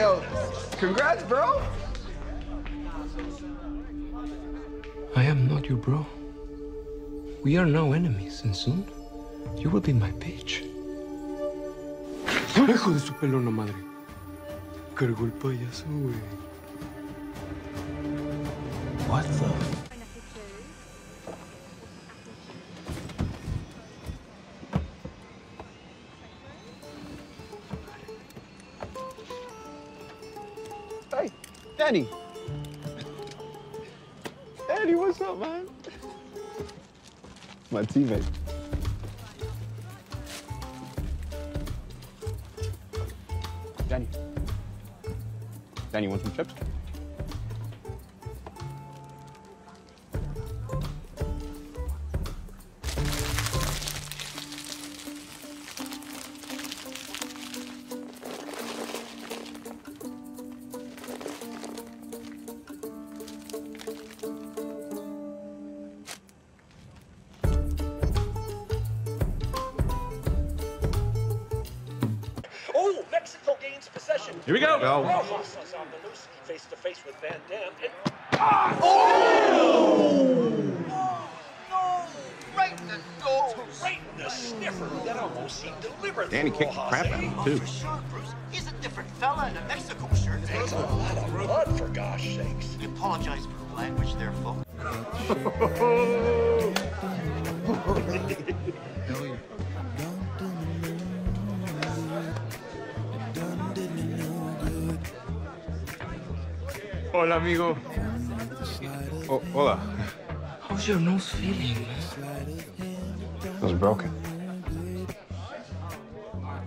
yo, congrats, bro. I am not your bro. We are now enemies, and soon you will be my bitch. Hijo de su pelona madre. Cargó el payaso, güey. What the? Dani. Dani, what's up, man? My teammate. Dani. Dani, want some chips? Possession. Here we go. Go. Rojas on the loose, face to face with Van Damme. And Right in the nose. right in the sniffer. That almost seemed deliberate. Dani kicked the Rojas, crap out of him, Oh, too. for sure, Bruce. He's a different fella in a Mexico shirt. That's a lot of blood, for gosh sakes. We apologize for the language there, folks. Hola, amigo. Oh, hola. How's your nose feeling? It was broken.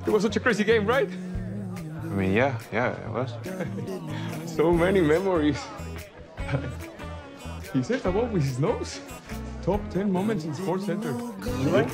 It was such a crazy game, right? I mean, yeah, yeah, it was. So many memories. he said about with his nose. Top 10 moments in Sports Center. Right?